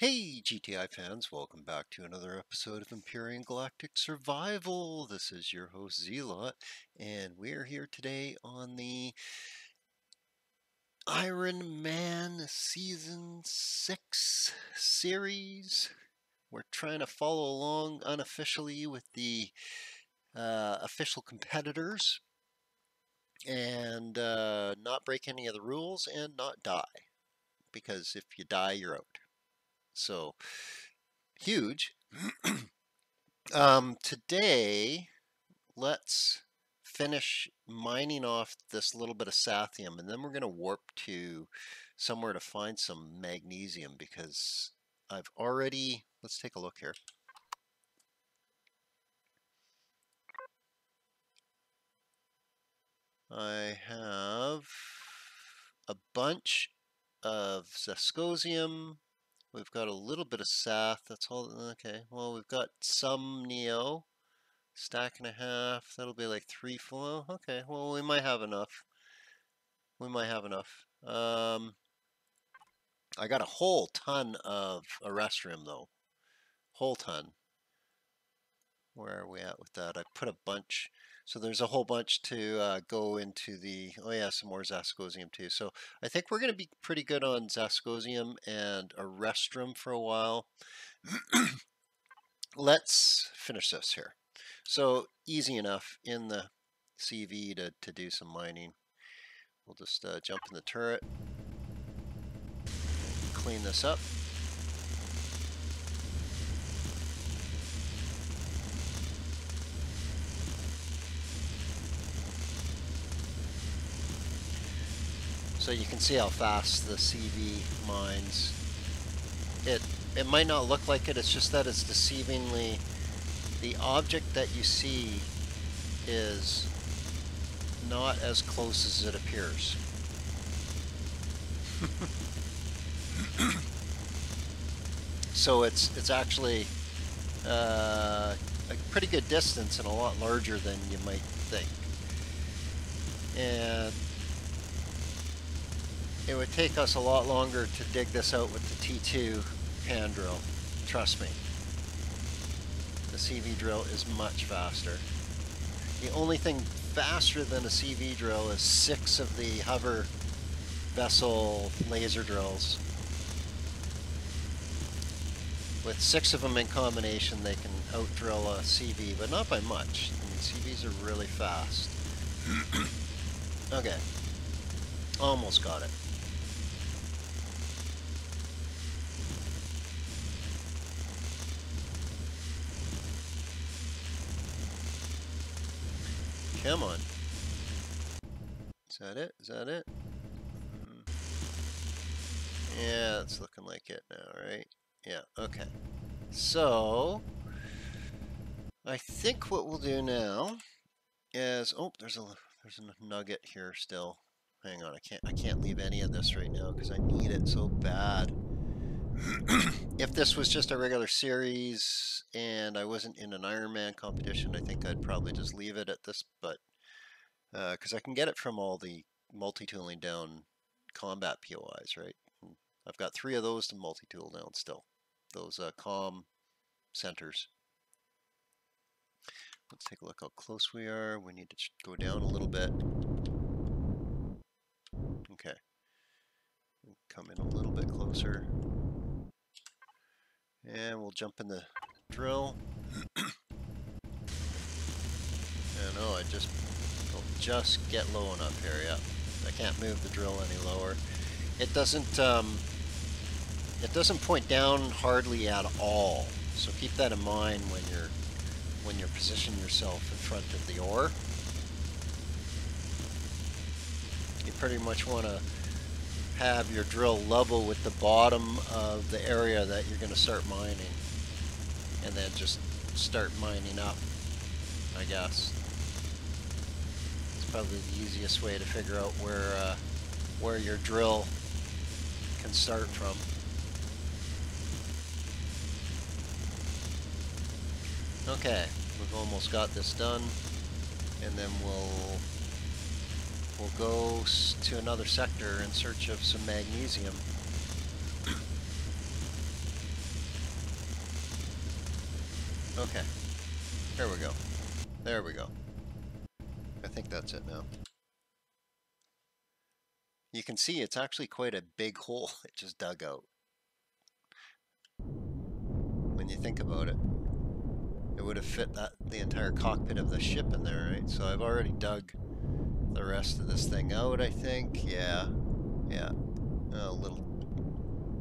Hey GTI fans, welcome back to another episode of Empyrion Galactic Survival. This is your host Zealot, and we're here today on the Iron Man Season 6 series. We're trying to follow along unofficially with the uh, official competitors and uh, not break any of the rules and not die. Because if you die, you're out so huge. um, today, let's finish mining off this little bit of sathium and then we're going to warp to somewhere to find some magnesium because I've already, let's take a look here. I have a bunch of Zascosium, We've got a little bit of Sath. That's all. Okay. Well, we've got some Neo. Stack and a half. That'll be like three, four. Okay. Well, we might have enough. We might have enough. Um, I got a whole ton of Erestrum, though. Whole ton. Where are we at with that? I put a bunch. So there's a whole bunch to uh, go into the, oh yeah, some more Zascosium too. So I think we're going to be pretty good on Zascosium and Erestrum for a while. Let's finish this here. So easy enough in the CV to, to do some mining. We'll just uh, jump in the turret, clean this up. So you can see how fast the CV mines. It, it might not look like it, it's just that it's deceivingly, the object that you see is not as close as it appears. so it's it's actually uh, a pretty good distance and a lot larger than you might think. And it would take us a lot longer to dig this out with the T2 hand drill. Trust me. The CV drill is much faster. The only thing faster than a CV drill is six of the hover vessel laser drills. With six of them in combination, they can outdrill a CV, but not by much. I mean, CVs are really fast. okay. Almost got it. Come on. Is that it? Is that it? Hmm. Yeah, it's looking like it now, right? Yeah, okay. So, I think what we'll do now is, oh, there's a there's a nugget here still. Hang on, I can't I can't leave any of this right now because I need it so bad. if this was just a regular series and I wasn't in an Ironman competition, I think I'd probably just leave it at this, but because uh, I can get it from all the multi-tooling down combat POIs, right? And I've got three of those to multi-tool down still, those uh, centers. Let's take a look how close we are. We need to go down a little bit. Okay. Come in a little bit closer. And we'll jump in the drill. I know, I just just get low enough here, yeah. I can't move the drill any lower. It doesn't um, it doesn't point down hardly at all. So keep that in mind when you're when you're positioning yourself in front of the ore. You pretty much want to have your drill level with the bottom of the area that you're going to start mining. And then just start mining up, I guess. It's probably the easiest way to figure out where, uh, where your drill can start from. Okay, we've almost got this done. And then we'll We'll go to another sector in search of some magnesium. Okay. There we go. There we go. I think that's it now. You can see it's actually quite a big hole it just dug out. When you think about it. It would have fit that the entire cockpit of the ship in there, right? So I've already dug the rest of this thing out, I think. Yeah. Yeah. Uh, little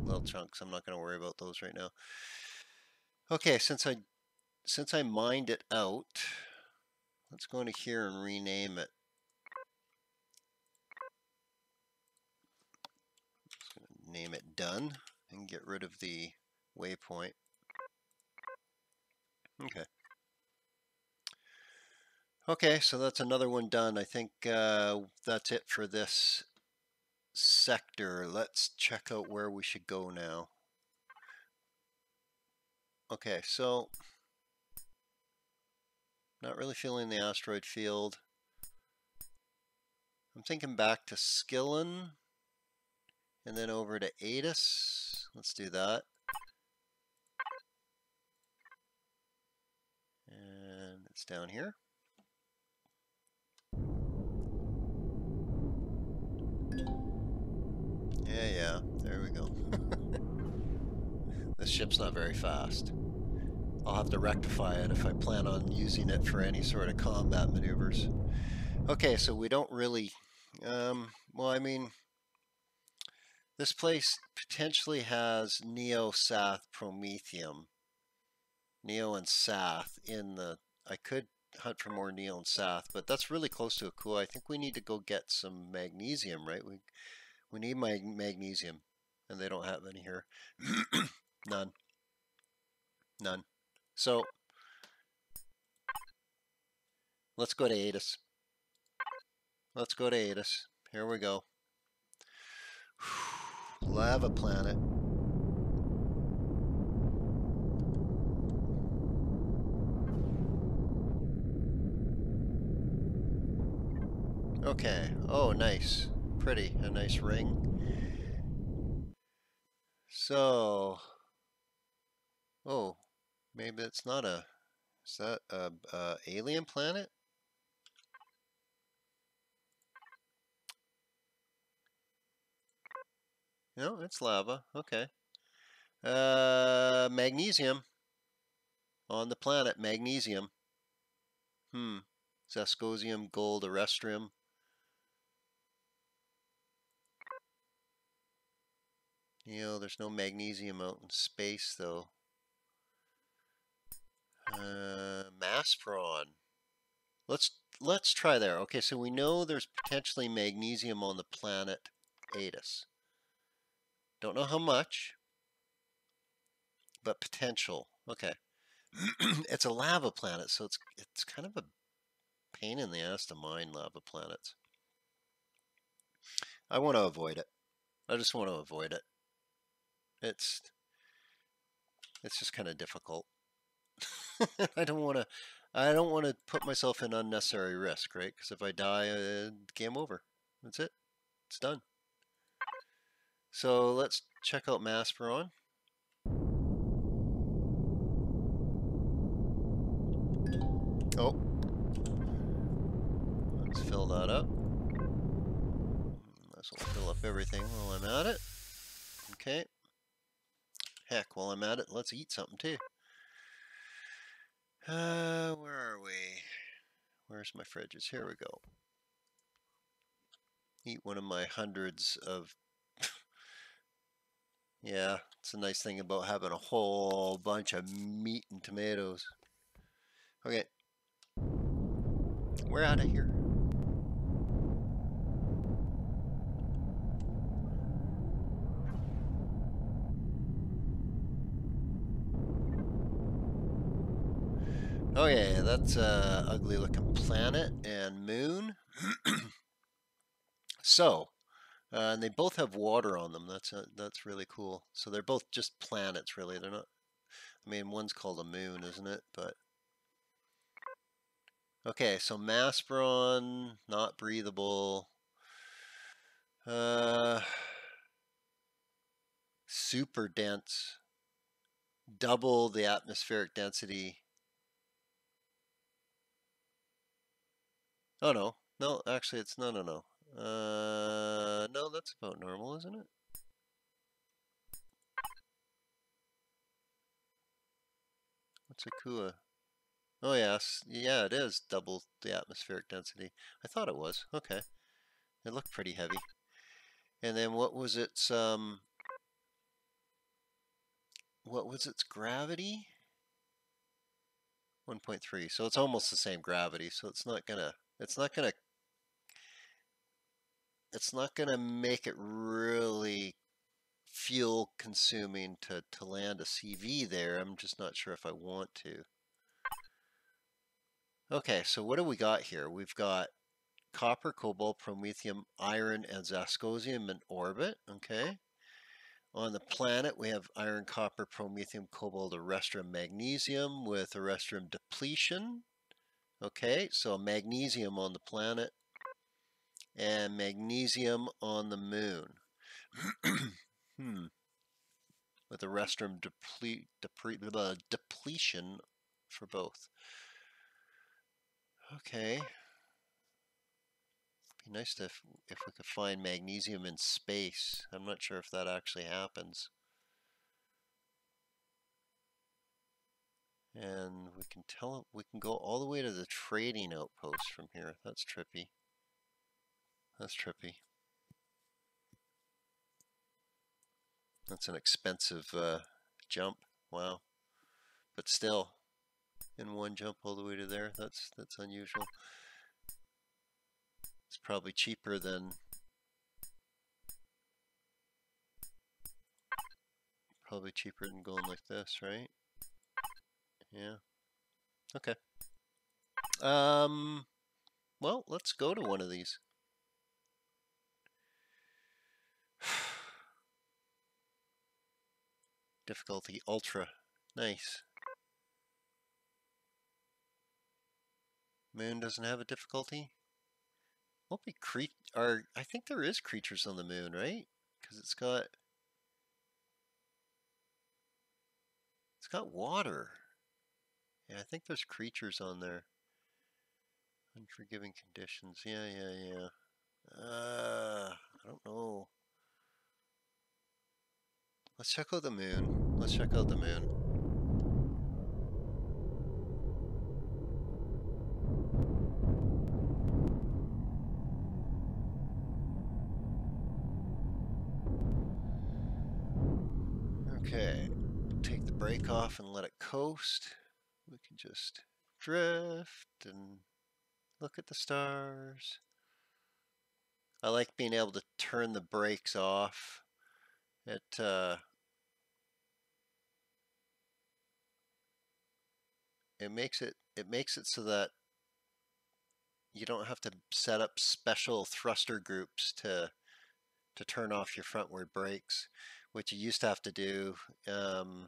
little chunks. I'm not going to worry about those right now. Okay, since I since I mined it out, let's go into here and rename it. name it done and get rid of the waypoint. Okay. Okay, so that's another one done. I think uh, that's it for this sector. Let's check out where we should go now. Okay, so not really feeling the asteroid field. I'm thinking back to Skylin and then over to Atis. Let's do that. And it's down here. Yeah, yeah, there we go. this ship's not very fast. I'll have to rectify it if I plan on using it for any sort of combat maneuvers. Okay, so we don't really, um, well, I mean, this place potentially has Neo, Sath, Promethium. Neo and Sath in the, I could hunt for more Neo and Sath, but that's really close to a cool. I think we need to go get some magnesium, right? We we need my magnesium, and they don't have any here. None. None. So, let's go to Aetus. Let's go to Aetus. Here we go. Lava planet. Okay. Oh, nice pretty, a nice ring. So, oh, maybe it's not a, is that a, a alien planet? No, it's lava. Okay. Uh, magnesium. On the planet, magnesium. Hmm. Zascosium, gold, erestrum. You know, there's no magnesium out in space, though. Uh, Masperon. Let's let's try there. Okay, so we know there's potentially magnesium on the planet Aetus. Don't know how much, but potential. Okay. it's a lava planet, so it's it's kind of a pain in the ass to mine lava planets. I want to avoid it. I just want to avoid it. It's it's just kind of difficult. I don't want to I don't want to put myself in unnecessary risk, right? Because if I die, uh, game over. That's it. It's done. So let's check out Masperon. Oh. Let's fill that up. As well fill up everything while I'm at it. Okay. Heck, while I'm at it, let's eat something too. Uh, where are we? Where's my fridges? Here we go. Eat one of my hundreds of... yeah, it's a nice thing about having a whole bunch of meat and tomatoes. Okay. We're out of here. Oh yeah, that's a ugly looking planet and moon. so, uh, and they both have water on them. That's a, uh, that's really cool. So they're both just planets, really. They're not. I mean, one's called a moon, isn't it? But okay, so Masperon, not breathable. Uh, super dense, double the atmospheric density Oh no, no, actually it's, no, no, no. Uh, no, that's about normal, isn't it? What's a Kua? Oh yes, yeah, it is double the atmospheric density. I thought it was, okay. It looked pretty heavy. And then what was its, um, what was its gravity? 1.3, so it's almost the same gravity, so it's not gonna, it's not gonna, it's not gonna make it really fuel consuming to, to land a CV there. I'm just not sure if I want to. Okay, so what do we got here? We've got copper, cobalt, promethium, iron, and zascosium in orbit, okay? On the planet, we have iron, copper, promethium, cobalt, erestrum, magnesium with erestrum depletion. Okay, so magnesium on the planet and magnesium on the moon. hmm. With deple deple uh, depletion for both. Okay. Be nice to if, if we could find magnesium in space. I'm not sure if that actually happens. And we can tell it, we can go all the way to the trading outpost from here. That's trippy. That's trippy. That's an expensive uh, jump. Wow. But still, in one jump all the way to there, that's that's unusual. It's probably cheaper than probably cheaper than going like this, right? Yeah. Okay. Um well, let's go to one of these. Difficulty ultra. Nice. Moon doesn't have a difficulty? Won't be cre or I think there is creatures on the moon, right? Because it's got it's got water. Yeah, I think there's creatures on there. Unforgiving conditions. Yeah, yeah, yeah. Uh, I don't know. Let's check out the moon. Let's check out the moon. Okay, take the brake off and let it coast. We can just drift and look at the stars. I like being able to turn the brakes off. It uh, it makes it it makes it so that you don't have to set up special thruster groups to to turn off your frontward brakes which you used to have to do, um,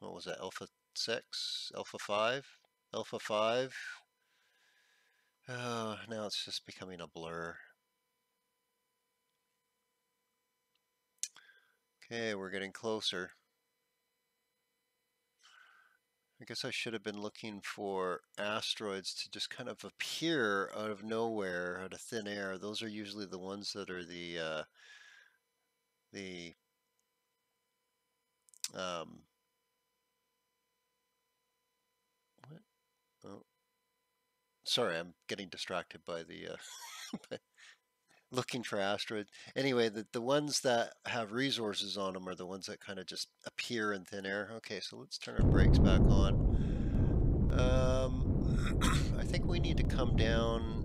what was that, Alpha 6, Alpha 5, Alpha 5. Oh, now it's just becoming a blur. Okay, we're getting closer. I guess I should have been looking for asteroids to just kind of appear out of nowhere, out of thin air. Those are usually the ones that are the uh, the um, what? Oh, sorry, I'm getting distracted by the uh, looking for asteroids. Anyway, the the ones that have resources on them are the ones that kind of just appear in thin air. Okay, so let's turn our brakes back on. Um, I think we need to come down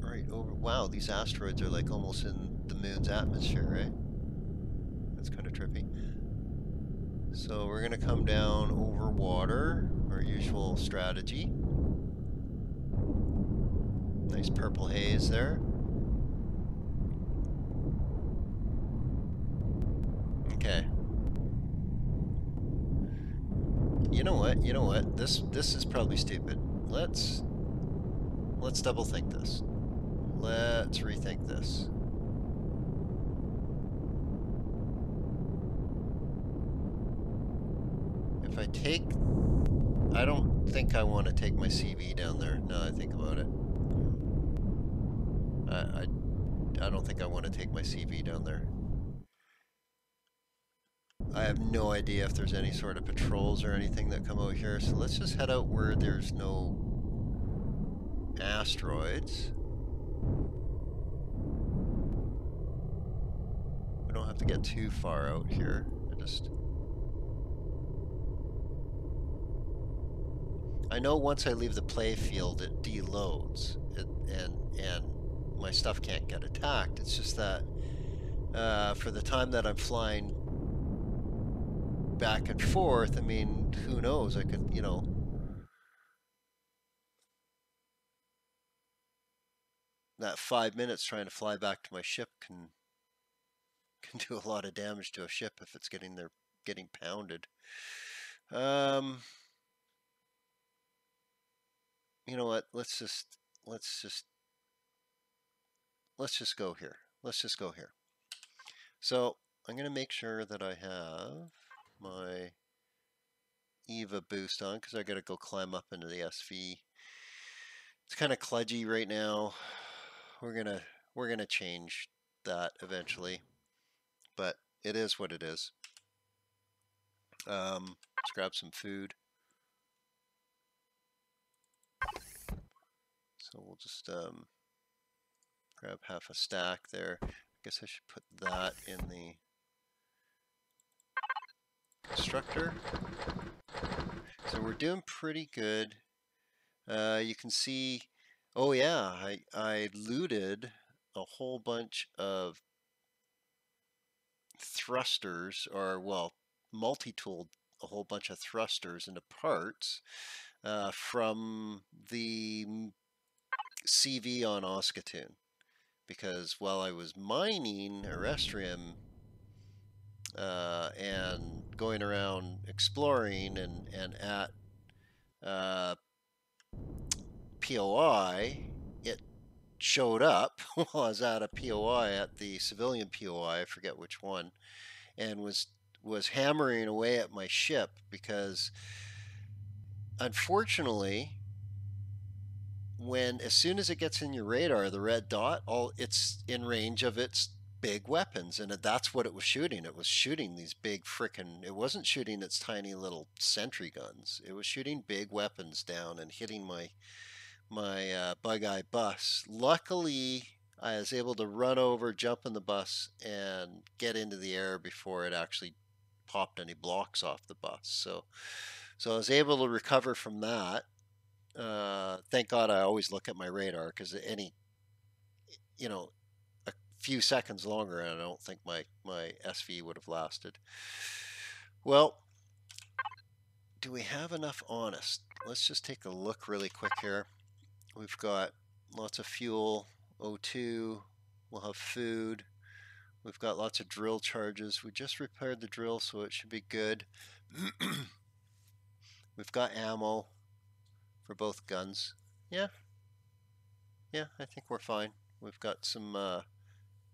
right over. Wow, these asteroids are like almost in the moon's atmosphere, right? That's kind of trippy. So we're going to come down over water, our usual strategy. Nice purple haze there. Okay. You know what? You know what? This this is probably stupid. Let's let's double think this. Let's rethink this. if I take, I don't think I want to take my CV down there now I think about it. I, I, I don't think I want to take my CV down there. I have no idea if there's any sort of patrols or anything that come out here, so let's just head out where there's no asteroids. We don't have to get too far out here. I just... I know once I leave the play field, it deloads, it, and and my stuff can't get attacked. It's just that uh, for the time that I'm flying back and forth, I mean, who knows? I could, you know, that five minutes trying to fly back to my ship can can do a lot of damage to a ship if it's getting there getting pounded. Um, you know what? Let's just let's just let's just go here. Let's just go here. So I'm going to make sure that I have my EVA boost on because I got to go climb up into the SV. It's kind of kludgy right now. We're gonna we're gonna change that eventually, but it is what it is. Um, let's grab some food. So we'll just um, grab half a stack there. I guess I should put that in the constructor. So we're doing pretty good. Uh, you can see, oh yeah, I, I looted a whole bunch of thrusters, or well, multi-tooled a whole bunch of thrusters into parts uh, from the CV on Oscatoon because while I was mining Erestrum uh, and going around exploring and, and at uh, POI, it showed up. While I was at a POI at the civilian POI, I forget which one, and was was hammering away at my ship because unfortunately when as soon as it gets in your radar, the red dot, all it's in range of its big weapons, and that's what it was shooting. It was shooting these big frickin' It wasn't shooting its tiny little sentry guns. It was shooting big weapons down and hitting my my uh, bug eye bus. Luckily, I was able to run over, jump in the bus, and get into the air before it actually popped any blocks off the bus. So, so I was able to recover from that uh, thank God I always look at my radar because any, you know, a few seconds longer, and I don't think my my SV would have lasted. Well, do we have enough honest? Let's just take a look really quick here. We've got lots of fuel, O2. We'll have food. We've got lots of drill charges. We just repaired the drill, so it should be good. We've got ammo for both guns. Yeah. Yeah, I think we're fine. We've got some uh,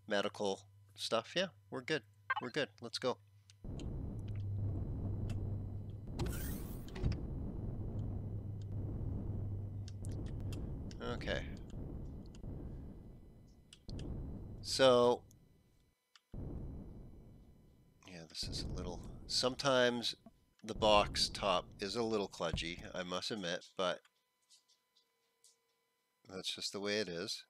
medical stuff. Yeah, we're good. We're good. Let's go. Okay. So, yeah, this is a little, sometimes the box top is a little kludgy, I must admit, but that's just the way it is.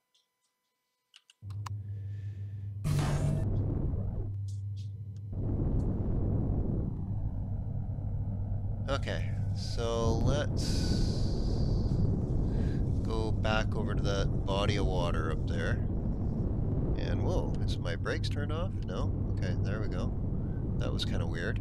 Okay, so let's go back over to that body of water up there. And whoa, is my brakes turned off? No? Okay, there we go. That was kind of weird.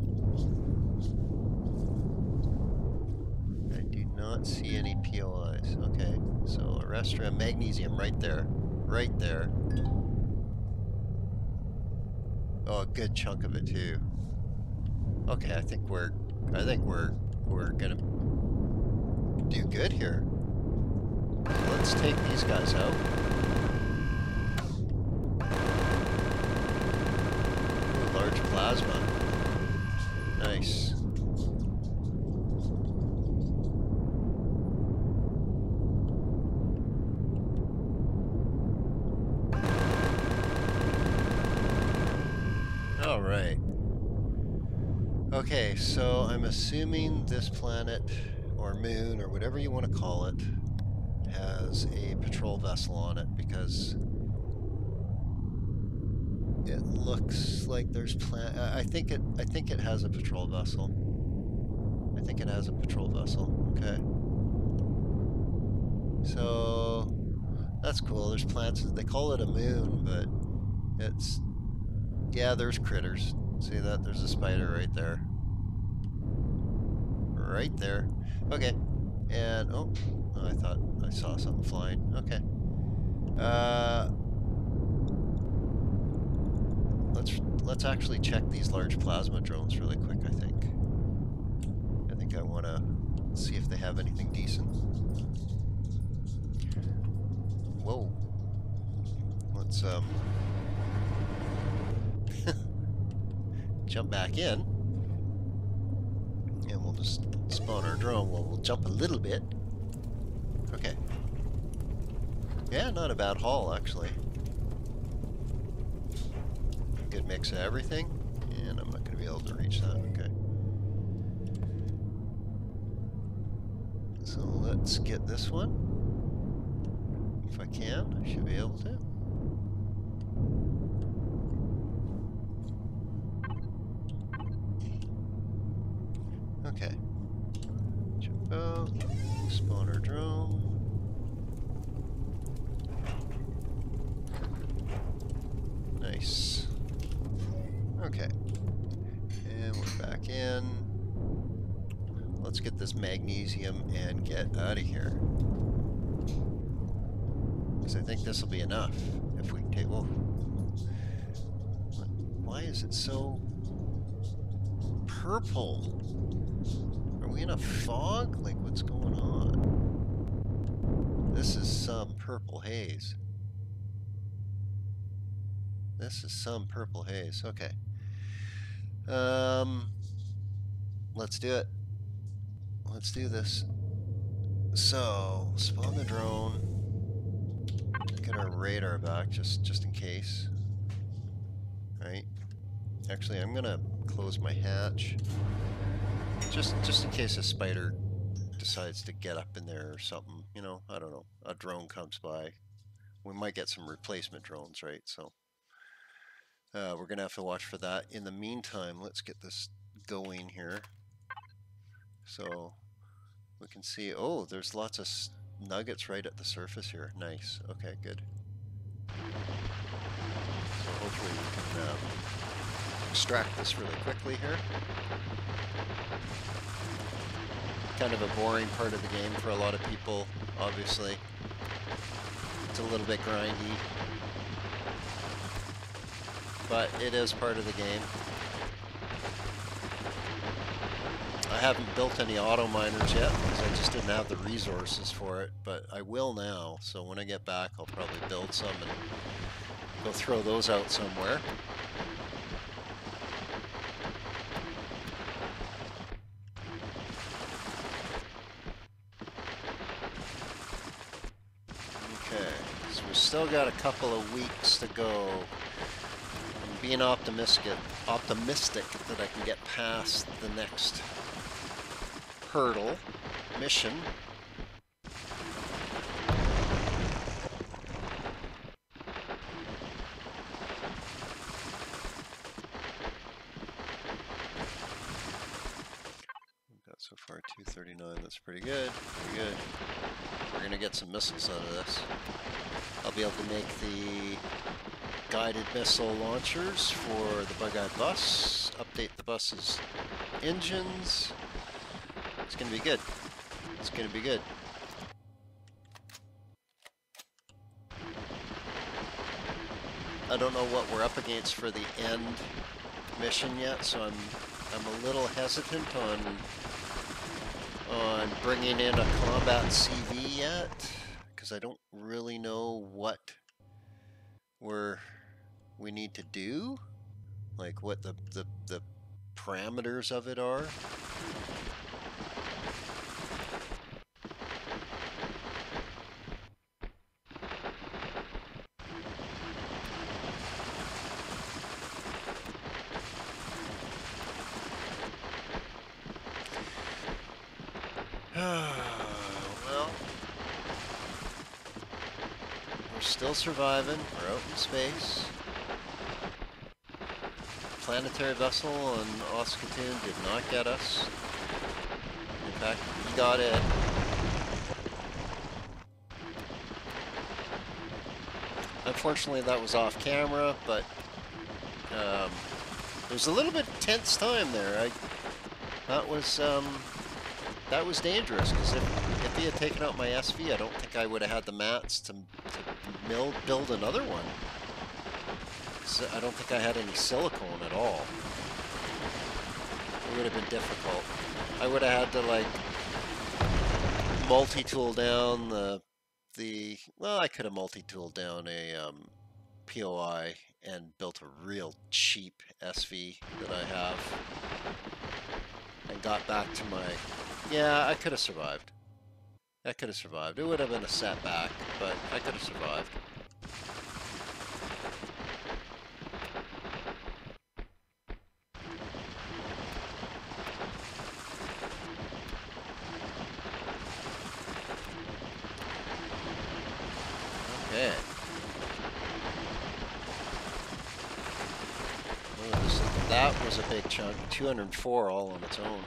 not see any POIs. Okay, so Arrestra, magnesium right there. Right there. Oh, a good chunk of it too. Okay, I think we're I think we're we're gonna do good here. Let's take these guys out. Ooh, large plasma. Nice. All right. Okay, so I'm assuming this planet or moon or whatever you want to call it has a patrol vessel on it because it looks like there's plan I think it I think it has a patrol vessel. I think it has a patrol vessel. Okay. So that's cool. There's plants. They call it a moon, but it's yeah, there's critters. See that? There's a spider right there. Right there. Okay. And oh, I thought I saw something flying. Okay. Uh let's let's actually check these large plasma drones really quick, I think. I think I want to see if they have anything decent. Whoa. Let's um jump back in. And we'll just spawn our drone. Well, we'll jump a little bit. Okay. Yeah, not a bad haul, actually. Good mix of everything. And I'm not going to be able to reach that. Okay. So let's get this one. If I can, I should be able to. Okay. Jump out, spawn our drone. Nice. Okay. And we're back in. Let's get this magnesium and get out of here. Because I think this will be enough if we take. Whoa. Why is it so purple? Are we in a fog? Like, what's going on? This is some purple haze. This is some purple haze. Okay. Um, let's do it. Let's do this. So, spawn the drone. Get our radar back, just just in case. Right. Actually, I'm gonna close my hatch. Just just in case a spider decides to get up in there or something, you know, I don't know. A drone comes by. We might get some replacement drones, right? So uh, we're gonna have to watch for that. In the meantime, let's get this going here. So we can see, oh, there's lots of nuggets right at the surface here. Nice. Okay, good. So hopefully we can uh, extract this really quickly here. Kind of a boring part of the game for a lot of people, obviously. It's a little bit grindy. But it is part of the game. I haven't built any auto miners yet because I just didn't have the resources for it, but I will now. So when I get back, I'll probably build some and go throw those out somewhere. Okay, so we've still got a couple of weeks to go. I'm being optimistic, optimistic that I can get past the next hurdle mission. We've got so far 239, that's pretty good, pretty good. We're gonna get some missiles out of this. I'll be able to make the guided missile launchers for the bug-eyed bus, update the bus's engines, it's going to be good. It's gonna be good. I don't know what we're up against for the end mission yet, so I'm I'm a little hesitant on on bringing in a combat CV yet because I don't really know what we're we need to do, like what the the, the parameters of it are. well, we're still surviving. We're out in space. Planetary vessel on Oscatoon did not get us. In fact, we got it. Unfortunately, that was off camera, but um, it was a little bit tense time there. I that was um, that was dangerous because if, if he had taken out my SV, I don't think I would have had the mats to, to build, build another one. I don't think I had any silicone at all. It would have been difficult. I would have had to like multi-tool down the the well, I could have multi-tooled down a um, POI and built a real cheap SV that I have and got back to my yeah, I could have survived. I could have survived. It would have been a setback, but I could have survived. Okay. that was a big chunk. 204 all on its own.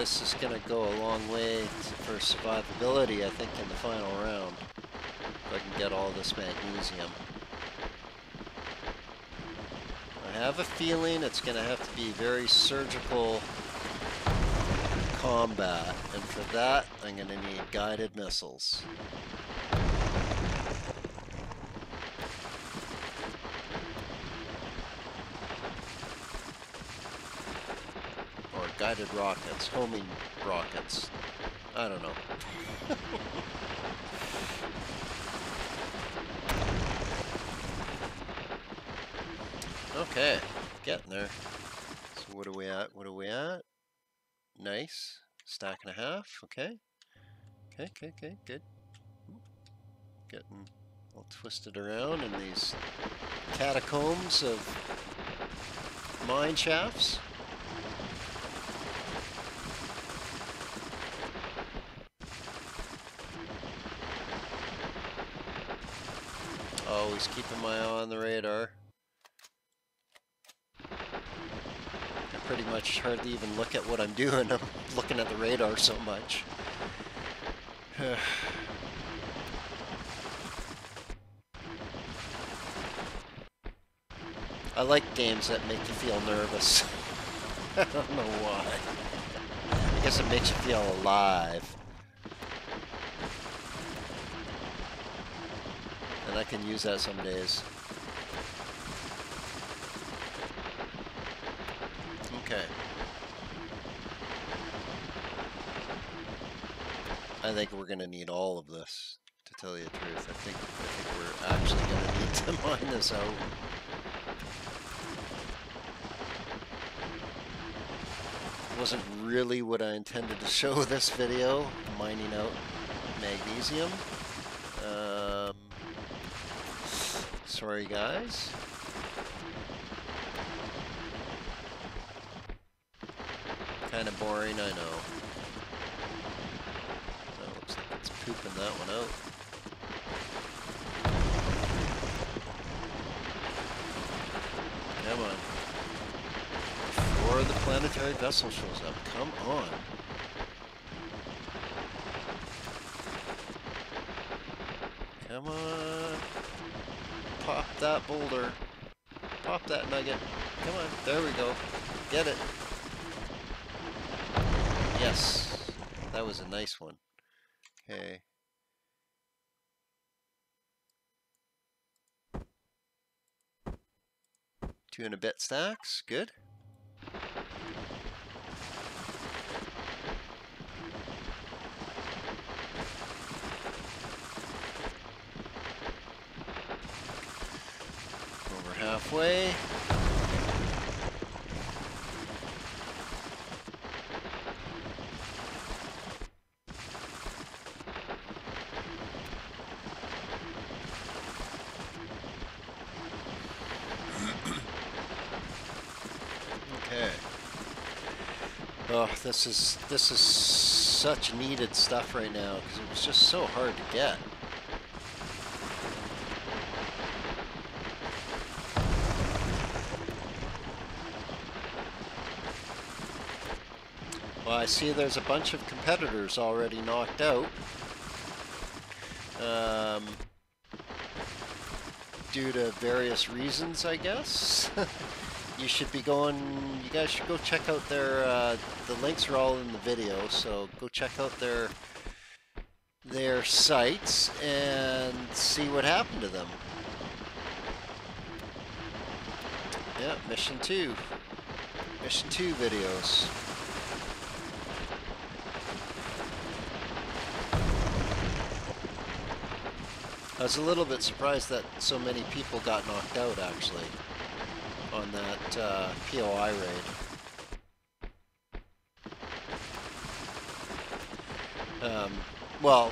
this is going to go a long way for survivability, I think, in the final round. If I can get all this magnesium. I have a feeling it's going to have to be very surgical combat, and for that, I'm going to need guided missiles. Guided rockets, homing rockets. I don't know. okay, getting there. So what are we at? What are we at? Nice. Stack and a half, okay. Okay, okay, okay, good. Getting all twisted around in these catacombs of mine shafts. Always keeping my eye on the radar. I pretty much hardly even look at what I'm doing. I'm looking at the radar so much. I like games that make you feel nervous. I don't know why. I guess it makes you feel alive. I can use that some days. Okay. I think we're going to need all of this, to tell you the truth. I think, I think we're actually going to need to mine this out. wasn't really what I intended to show this video, mining out magnesium. through, guys. Kind of boring, I know. Oh, looks like it's pooping that one out. Come on. Before the planetary vessel shows up, come on. Come on. Pop that boulder. Pop that nugget. Come on. There we go. Get it. Yes. That was a nice one. Okay. Two and a bit stacks. Good. Over halfway. Okay. Oh, this is this is such needed stuff right now because it was just so hard to get. Well, I see there's a bunch of competitors already knocked out. Um, due to various reasons, I guess. you should be going, you guys should go check out their, uh, the links are all in the video, so go check out their, their sites and see what happened to them. Yeah, mission two. Mission two videos. I was a little bit surprised that so many people got knocked out actually on that uh, POI raid. Um, well,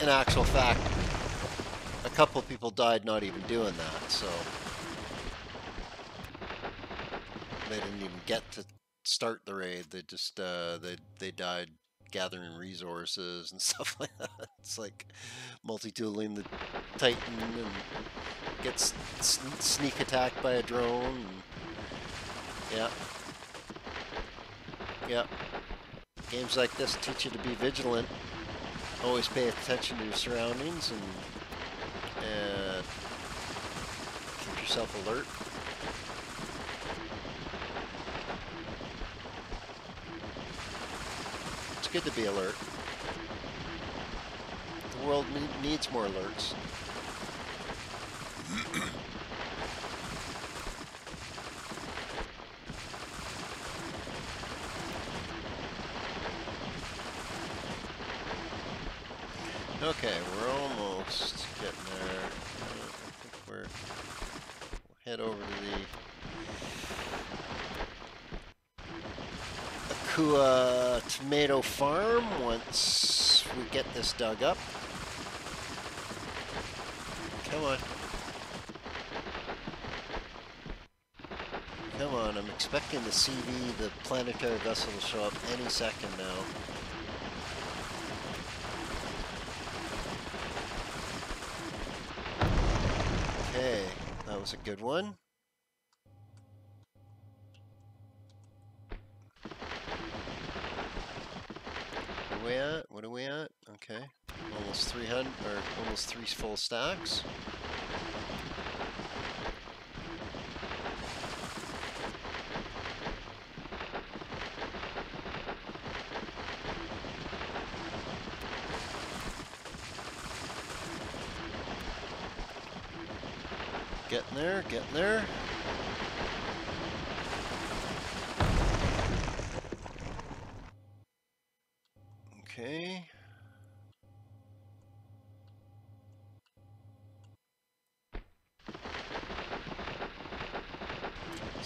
in actual fact, a couple people died not even doing that, so they didn't even get to start the raid. They just uh, they they died gathering resources and stuff like that. It's like multi-tooling the Titan and gets sneak attacked by a drone. Yeah. Yeah. Games like this teach you to be vigilant. Always pay attention to your surroundings and, and keep yourself alert. It's good to be alert. World needs more alerts. Okay, we're almost getting there. Uh, I think we're we'll head over to the Akua tomato farm once we get this dug up. Come on. Come on, I'm expecting the CV, the planetary vessel, to show up any second now. Okay, that was a good one. Where are we at? What are we at? Okay, almost 300, or almost three full stacks. Getting there, getting there.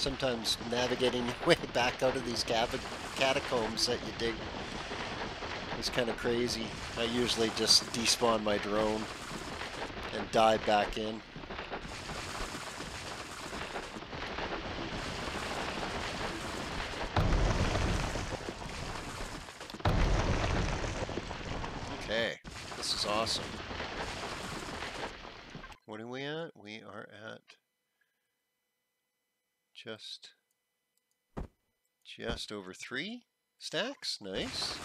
sometimes navigating your way back out of these catacombs that you dig is kind of crazy. I usually just despawn my drone and dive back in. Okay, this is awesome. Just just over three stacks. Nice.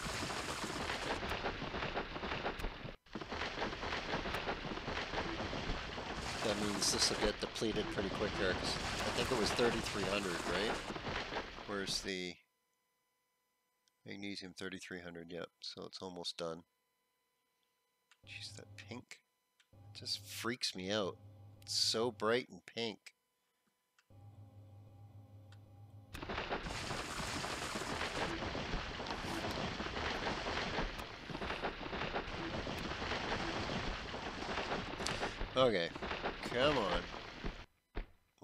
That means this will get depleted pretty quick here. I think it was 3,300, right? Where's the magnesium 3,300? Yep, so it's almost done. Jeez, that pink just freaks me out. It's so bright and pink. Okay, come on.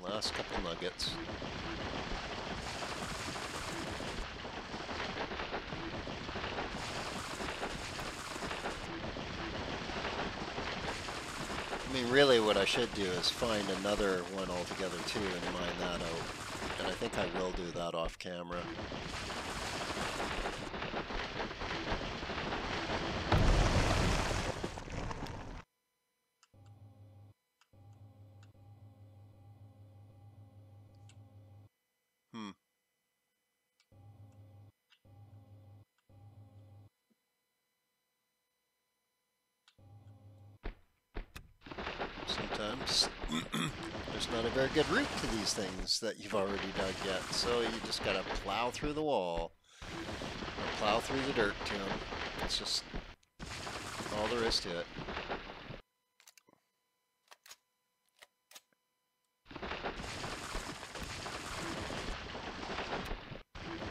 Last couple nuggets. I mean, really what I should do is find another one altogether too and mine that out. And I think I will do that off camera. Hmm. Sometimes there's not a very good route to these things that you've already dug yet, so you just gotta plow through the wall. Or plow through the dirt to them. It's just all there is to it.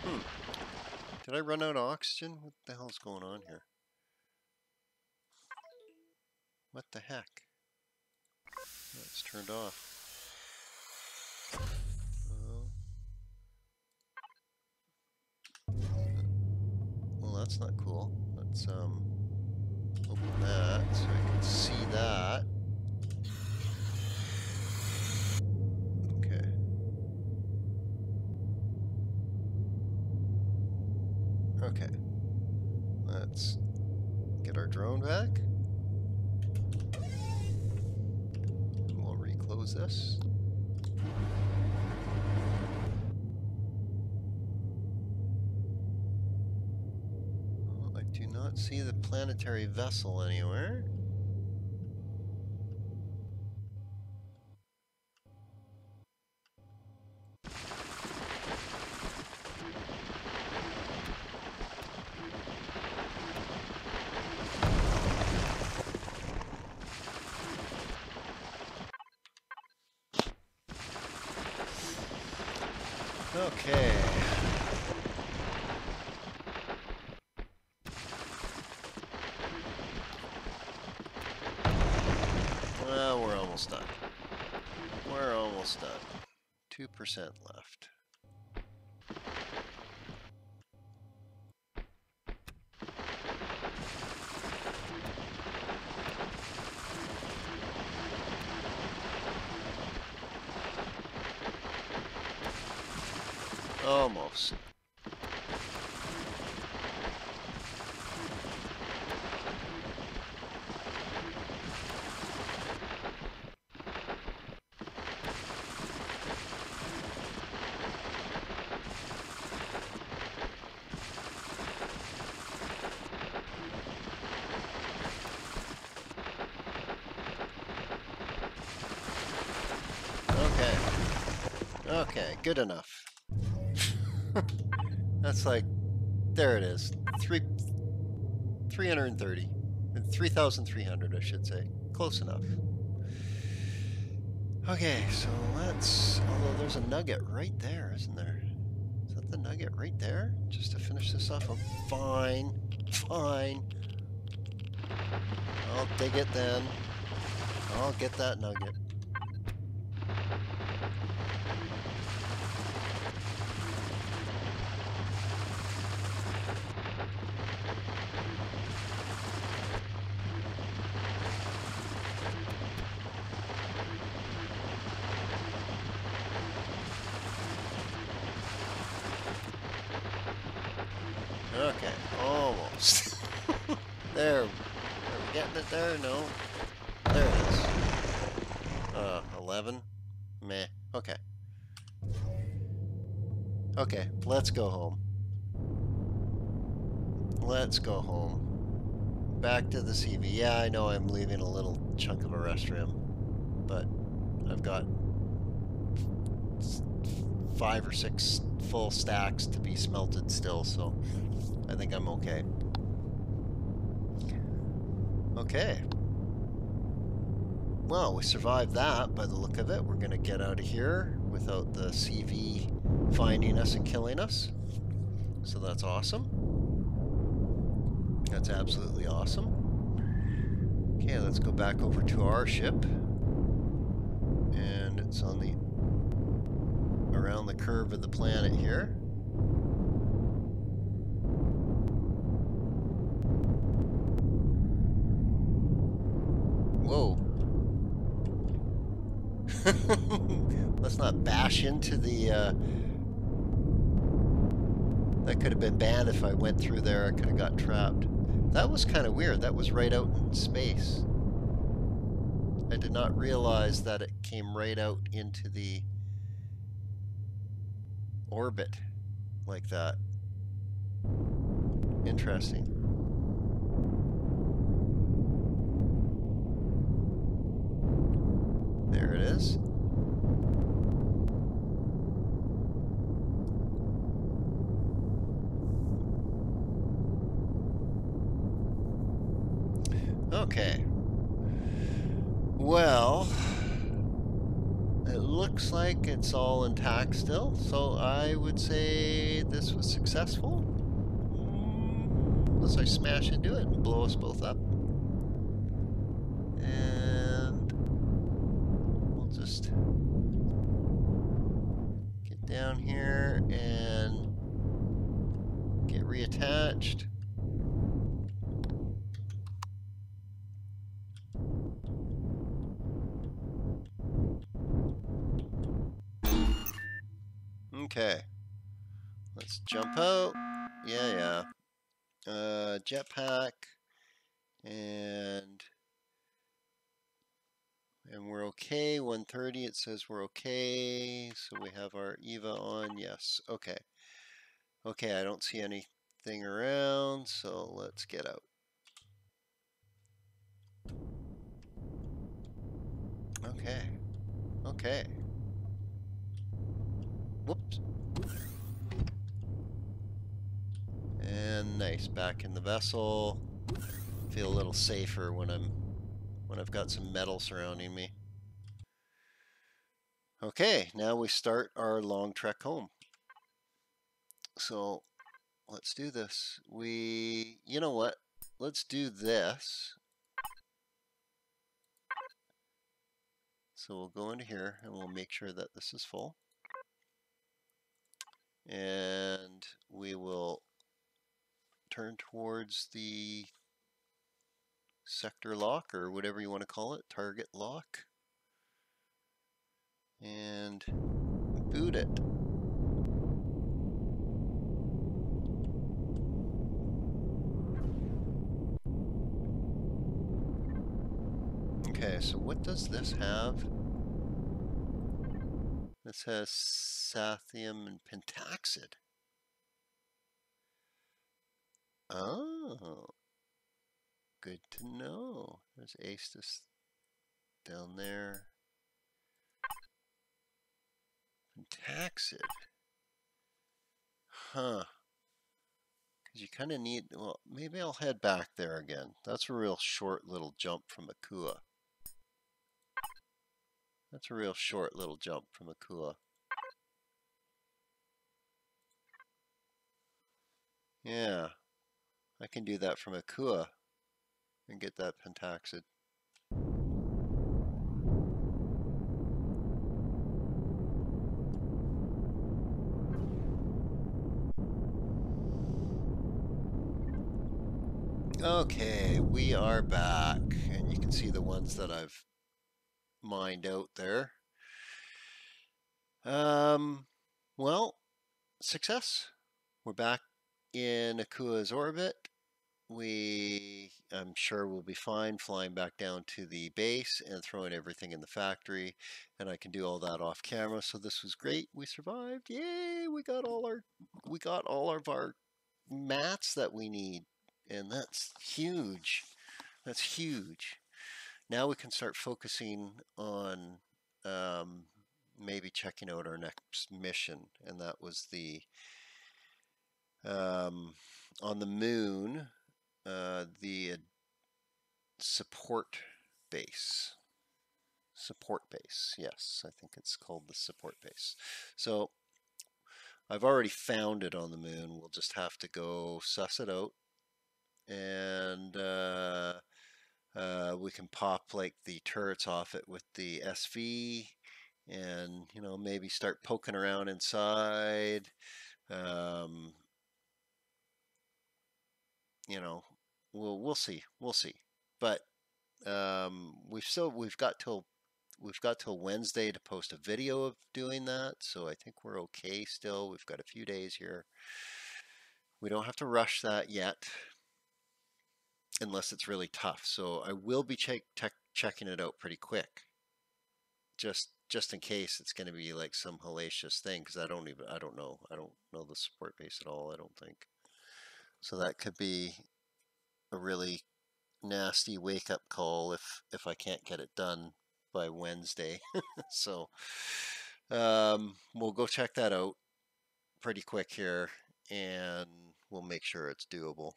Hmm. Did I run out of oxygen? What the hell's going on here? What the heck? It's turned off. Well, that's not cool. Let's um open that so I can see that. Okay. Okay. Let's get our drone back. Close this. Well, I do not see the planetary vessel anywhere. Okay. Well, we're almost done. We're almost done. 2% left. Almost. Okay. Okay, good enough. That's like, there it is. Three, 330. 3,300, I should say. Close enough. Okay, so let's, although there's a nugget right there, isn't there? Is that the nugget right there? Just to finish this off, I'm fine, fine. I'll dig it then. I'll get that nugget. Okay, almost. there, getting it there? No. There it is. Uh, 11? Meh. Okay. Okay, let's go home. Let's go home. Back to the CV. Yeah, I know I'm leaving a little chunk of Erestrum, but I've got five or six full stacks to be smelted still, so I think I'm okay. Okay. Well, we survived that by the look of it. We're going to get out of here without the CV finding us and killing us. So that's awesome. That's absolutely awesome. Okay, let's go back over to our ship. And it's on the around the curve of the planet here. Whoa. Let's not bash into the, uh... That could have been bad if I went through there. I could have got trapped. That was kind of weird. That was right out in space. I did not realize that it came right out into the orbit like that. Interesting. There it is. Okay. Well, it looks like it's still, so I would say this was successful. Unless I smash into it and blow us both up. Jetpack. And... And we're okay. 130, it says we're okay. So we have our EVA on. Yes. Okay. Okay, I don't see anything around. So let's get out. Okay. Okay. Whoops. And nice, back in the vessel. Feel a little safer when I'm when I've got some metal surrounding me. Okay, now we start our long trek home. So let's do this. We, you know what? Let's do this. So we'll go into here and we'll make sure that this is full and we will turn towards the sector lock or whatever you want to call it, target lock, and boot it. Okay, so what does this have? This has sathium and pentaxid. Oh, good to know. There's Aestus down there. Pentaxid. Huh. Because you kind of need, well, maybe I'll head back there again. That's a real short little jump from Akua. That's a real short little jump from Akua. Yeah, I can do that from Akua and get that pentaxid. Okay, we are back, and you can see the ones that I've mined out there. Um, well, success. We're back in Akua's orbit. We, I'm sure we'll be fine flying back down to the base and throwing everything in the factory. And I can do all that off camera. So this was great. We survived. Yay! We got all our, we got all of our mats that we need. And that's huge. That's huge. Now we can start focusing on um, maybe checking out our next mission. And that was the, um, on the moon, uh, the support base. Support base, yes, I think it's called the support base. So I've already found it on the moon. We'll just have to go suss it out and uh, uh, we can pop like the turrets off it with the SV and you know maybe start poking around inside um, you know we'll we'll see we'll see but um, we've still we've got till we've got till Wednesday to post a video of doing that so I think we're okay still we've got a few days here we don't have to rush that yet unless it's really tough. So I will be check, checking it out pretty quick, just just in case it's going to be like some hellacious thing because I don't even I don't know I don't know the support base at all. I don't think so. That could be a really nasty wake up call if if I can't get it done by Wednesday. so um, we'll go check that out pretty quick here and we'll make sure it's doable.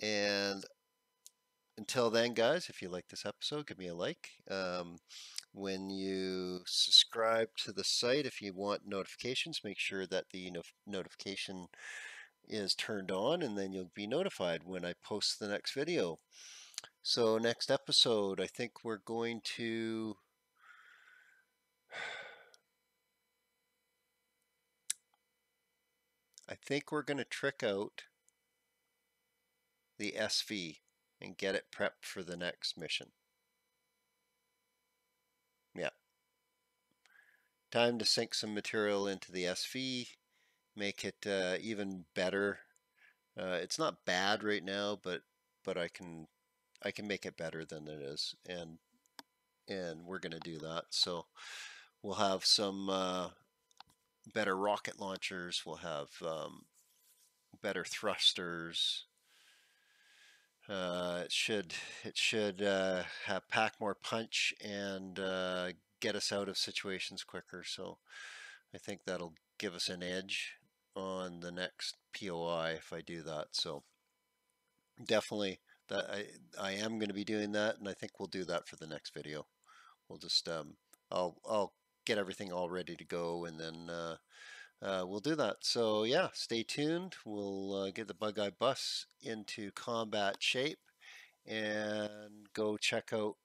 And until then, guys, if you like this episode, give me a like. Um, when you subscribe to the site, if you want notifications, make sure that the no notification is turned on and then you'll be notified when I post the next video. So next episode, I think we're going to I think we're going to trick out the SV and get it prepped for the next mission. Yeah. Time to sink some material into the SV, make it uh, even better. Uh, it's not bad right now, but but I can I can make it better than it is, and and we're gonna do that. So we'll have some uh, better rocket launchers. We'll have um, better thrusters. Uh, it should it should uh, have pack more punch and uh, get us out of situations quicker. So I think that'll give us an edge on the next POI if I do that. So definitely that I I am going to be doing that, and I think we'll do that for the next video. We'll just um, I'll I'll get everything all ready to go, and then uh, uh, we'll do that. So yeah, stay tuned. We'll uh, get the Bug Eye Bus into combat shape and go check out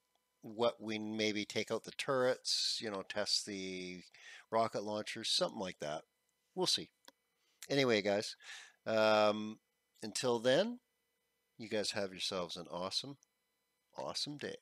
what we maybe take out the turrets, you know, test the rocket launchers, something like that. We'll see. Anyway, guys, um, until then, you guys have yourselves an awesome, awesome day.